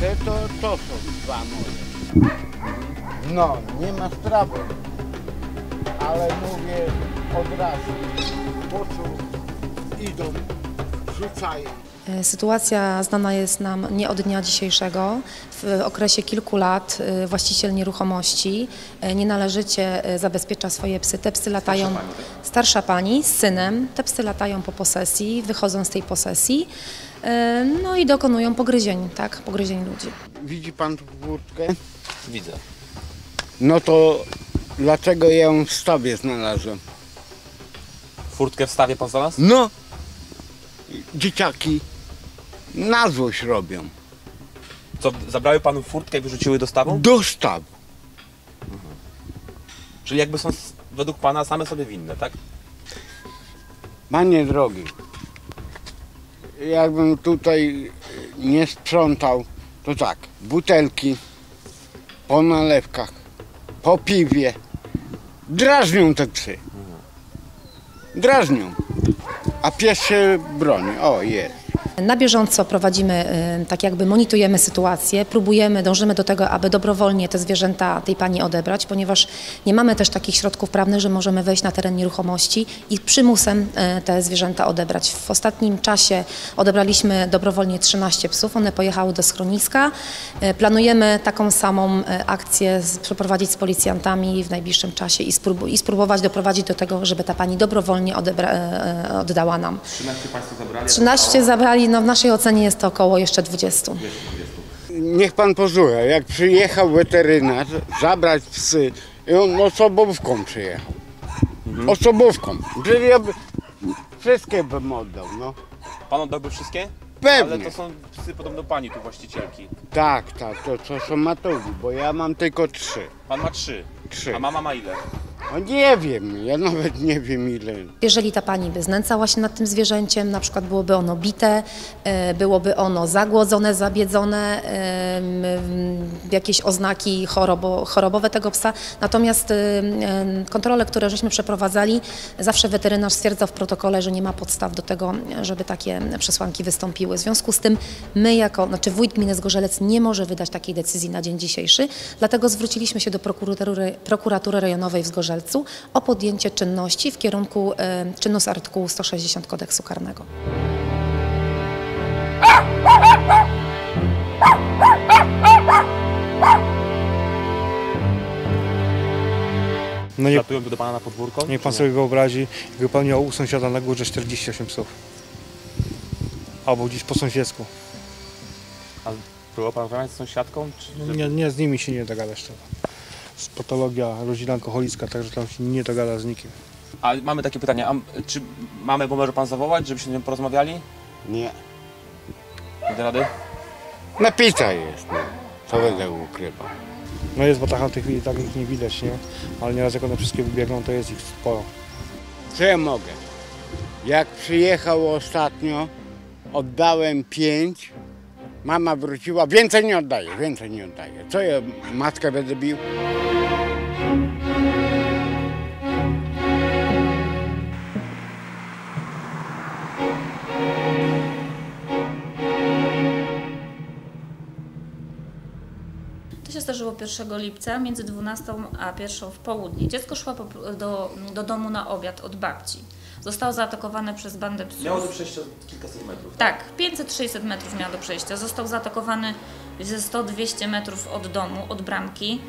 Te to, to są dwa moje. No, nie ma sprawy. Ale mówię od razu, po co idą, rzucają. E, Sytuacja znana jest nam nie od dnia dzisiejszego. W okresie kilku lat e, właściciel nieruchomości e, nienależycie zabezpiecza swoje psy. Te psy latają, starsza pani z synem, te psy latają po posesji, wychodzą z tej posesji, no i dokonują pogryzień, tak, pogryzień ludzi. Widzi pan tu furtkę? Widzę. No to dlaczego ja ją w stawie znalazłem? Furtkę wstawię pan znalazł? No, dzieciaki na złość robią. Co, zabrały panu furtkę i wyrzuciły do stawu? Do stawu. Czyli jakby są według pana same sobie winne, tak? Panie drogi, jakbym tutaj nie sprzątał, to tak, butelki po nalewkach, po piwie, drażnią te psy. Drażnią. A pies się broni. O, jest. Na bieżąco prowadzimy, y, tak jakby monitorujemy sytuację, próbujemy, dążymy do tego, aby dobrowolnie te zwierzęta tej pani odebrać, ponieważ nie mamy też takich środków prawnych, że możemy wejść na teren nieruchomości i przymusem y, te zwierzęta odebrać. W ostatnim czasie odebraliśmy dobrowolnie 13 psów, one pojechały do schroniska. Y, Planujemy taką samą akcję przeprowadzić z policjantami w najbliższym czasie i, sprób- i spróbować doprowadzić do tego, żeby ta pani dobrowolnie oddała nam. 13 państwo zabrali. 13 zabrali, no w naszej ocenie jest to około jeszcze 20. Niech pan posłucha, jak przyjechał weterynarz zabrać psy, i on osobówką przyjechał. Osobówką. Przecież ja by, wszystkie bym oddał, no. Pan oddałby wszystkie? Ale Pewnie. to są psy podobno pani tu właścicielki. Tak, tak, to co są matowi, bo ja mam tylko trzy. Pan ma trzy. Trzy. A mama ma ile? No nie wiem, ja nawet nie wiem ile. Jeżeli ta pani by znęcała się nad tym zwierzęciem, na przykład byłoby ono bite, e, byłoby ono zagłodzone, zabiedzone, em, jakieś oznaki chorobo, chorobowe tego psa. Natomiast em, kontrole, które żeśmy przeprowadzali, zawsze weterynarz stwierdzał w protokole, że nie ma podstaw do tego, żeby takie przesłanki wystąpiły. W związku z tym my jako, znaczy wójt gminy Zgorzelec nie może wydać takiej decyzji na dzień dzisiejszy, dlatego zwróciliśmy się do prokuratury, prokuratury rejonowej w Zgorzelcu o podjęcie czynności w kierunku e, czynu z artykułu 160 kodeksu karnego. No nie, Latują tu do pana na podwórko? niech pan Czy sobie wyobrazi, jakby pan miał u sąsiada na górze 48 psów. Albo gdzieś po sąsiedzku. A próbował pan rozmawiać z sąsiadką? Czy... Nie, nie, z nimi się nie dogadasz tego. Jest patologia, rodzina alkoholicka, także tam się nie dogada z nikim. A mamy takie pytanie, a czy mamy, bo może pan zawołać, żebyśmy z nią porozmawiali? Nie. Nie da rady? Napita jest, no. Co będę ukrywał. No jest batacha w tej chwili, tak ich nie widać, nie? Ale nieraz jak one wszystkie wybiegną, to jest ich sporo. Co ja mogę? Jak przyjechał ostatnio, oddałem pięć, mama wróciła, więcej nie oddaję, więcej nie oddaję. Co ja matkę będę bił? To się zdarzyło 1 lipca między 12 a 1 w południe. Dziecko szło do, do domu na obiad od babci. Zostało zaatakowane przez bandę psów. Miało do przejścia kilkaset metrów. Tak, 500-600 metrów miał do przejścia. Został zaatakowany ze 100-200 metrów od domu, od bramki.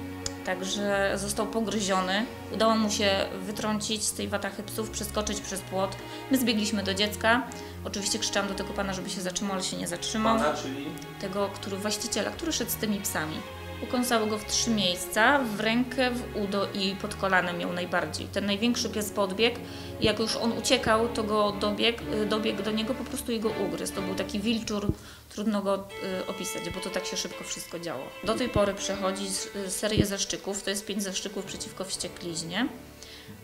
Także został pogryziony. Udało mu się wytrącić z tej watachy psów, przeskoczyć przez płot. My zbiegliśmy do dziecka. Oczywiście krzyczałam do tego pana, żeby się zatrzymał, ale się nie zatrzymał Pana, czyli... tego, który właściciela, który szedł z tymi psami. Ukąsały go w trzy miejsca, w rękę, w udo i pod kolanem miał najbardziej. Ten największy pies podbiegł jak już on uciekał, to go dobiegł, y, dobiegł do niego po prostu jego ugryzł. To był taki wilczur, trudno go y, opisać, bo to tak się szybko wszystko działo. Do tej pory przechodzi y, serię zaszczyków, to jest pięć zaszczyków przeciwko wściekliźnie.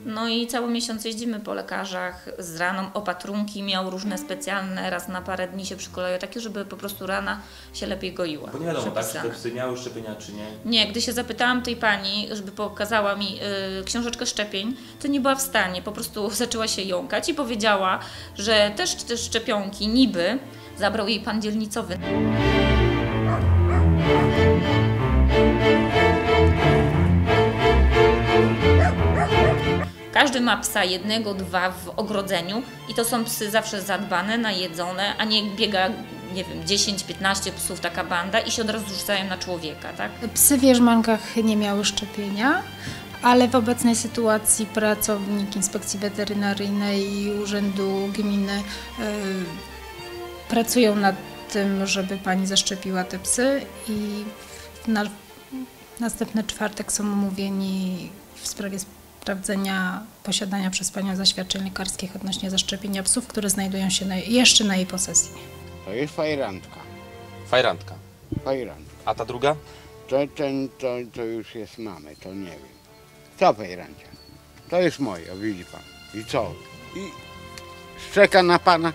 No i cały miesiąc jeździmy po lekarzach z raną, opatrunki miał różne specjalne, raz na parę dni się przykoleją, takie, żeby po prostu rana się lepiej goiła. Bo nie wiadomo, tak, czy te psy miały szczepienia, czy nie. Nie, gdy się zapytałam tej pani, żeby pokazała mi y, książeczkę szczepień, to nie była w stanie. Po prostu zaczęła się jąkać i powiedziała, że też te szczepionki niby zabrał jej pan dzielnicowy. Każdy ma psa jednego, dwa w ogrodzeniu i to są psy zawsze zadbane, najedzone, a nie biega, nie wiem, 10-15 psów taka banda i się od razu rzucają na człowieka, tak? Psy w Wierzmankach nie miały szczepienia, ale w obecnej sytuacji pracownik Inspekcji Weterynaryjnej i Urzędu Gminy y, pracują nad tym, żeby pani zaszczepiła te psy i na następny czwartek są umówieni w sprawie sprawdzenia posiadania przez panią zaświadczeń lekarskich odnośnie zaszczepienia psów, które znajdują się na, jeszcze na jej posesji. To jest fajrantka. Fajrantka. Fajrantka. A ta druga? To, ten, to, to już jest mamy, to nie wiem. Co fajrancia? To jest moje, widzi pan. I co? I szczeka na pana?